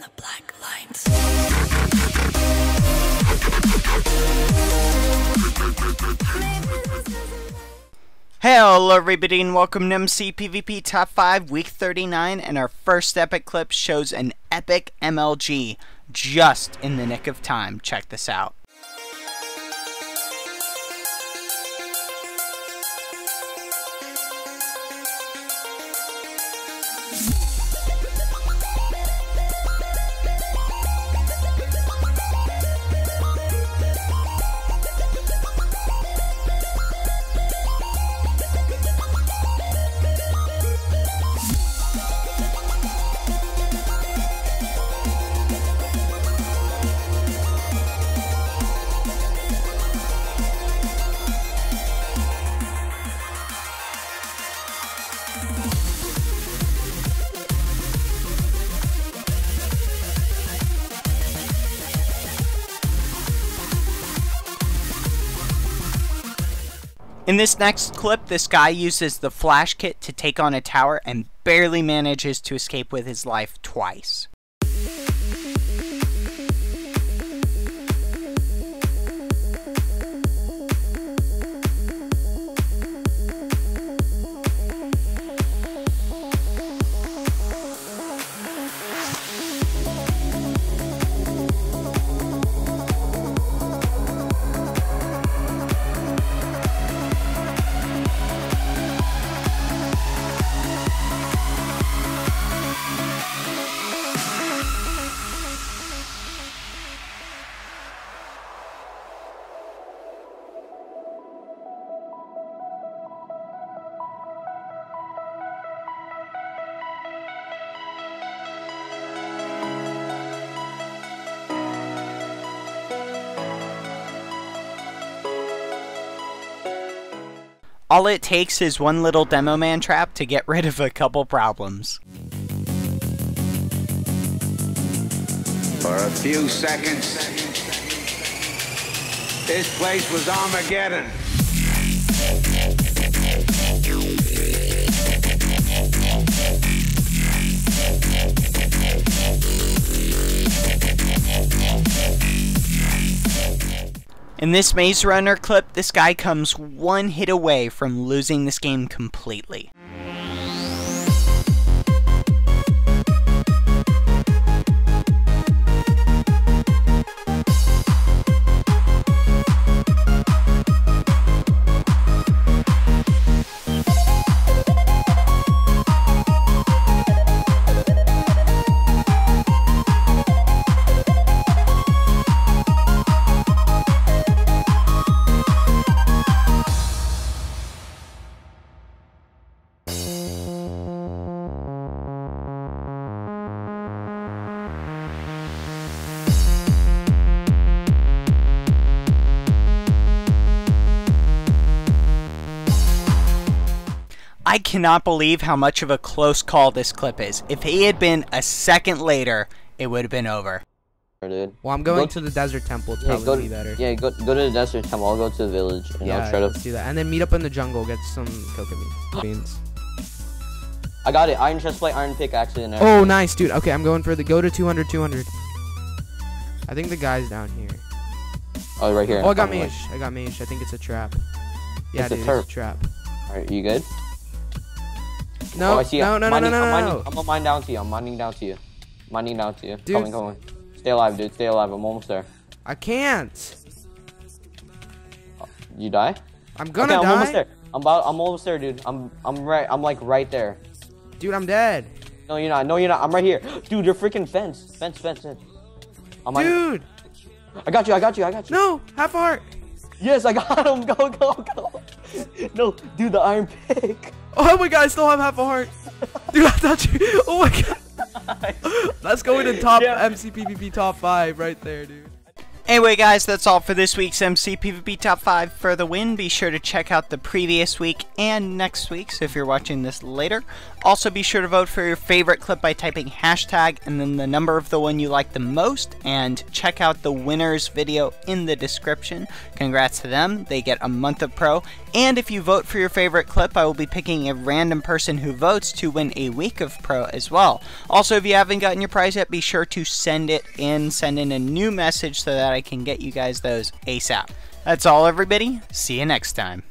the black lines. Hello everybody and welcome to MC PvP Top 5 Week 39 and our first epic clip shows an epic MLG just in the nick of time. Check this out. In this next clip, this guy uses the flash kit to take on a tower and barely manages to escape with his life twice. All it takes is one little Demoman trap to get rid of a couple problems. For a few seconds, this place was Armageddon. In this Maze Runner clip, this guy comes one hit away from losing this game completely. I cannot believe how much of a close call this clip is. If he had been a second later, it would have been over. dude. Well, I'm going Go- to the desert temple. It's Yeah, probably go gonna be better. yeah, go go to the desert temple. I'll go to the village and Yeah, I'll try to. let's do that. And then meet up in the jungle, get some coca beans. I got it. Iron chest plate, iron pickaxe in there. Oh, nice, dude. Okay, I'm going for the go to 200, 200. I think the guy's down here. Oh, right here. Oh, I got I'm Mage. I got Mage. I think it's a trap. Yeah, It's a dude, turp. it's a trap. Alright, you good? No, oh, I see. no, I'm no, no, mining, no, I'm, no, mining, no. I'm gonna mine down to you. I'm mining down to you. Mining down to you. Dude. Coming, coming. Stay alive, dude. Stay alive. I'm almost there. I can't. Oh, you die? I'm gonna okay, I'm almost there. I'm about. I'm almost there, dude. I'm. I'm right. I'm like right there. Dude, I'm dead. No, you're not. No, you're not. I'm right here, dude. You're freaking fence. Fence. Fence. fence. I'm mining- Dude, I got you. I got you. I got you. no, half heart. Yes, I got him. Go, go, go. No, dude, the iron pick. Oh, oh my god, I still have half a heart. Dude, I thought you. Oh my god. Let's go into top Yeah. MCPVP top five right there, dude. Anyway, guys, that's all for this week's MC PvP Top 5 for the win. Be sure to check out the previous week and next week's if you're watching this later. Also, be sure to vote for your favorite clip by typing hashtag and then the number of the one you like the most. And check out the winner's video in the description. Congrats to them. They get a month of pro. And if you vote for your favorite clip, I will be picking a random person who votes to win a week of pro as well. Also, if you haven't gotten your prize yet, be sure to send it in. Send in a new message so that I can get you guys those ASAP. That's all, everybody. See you next time.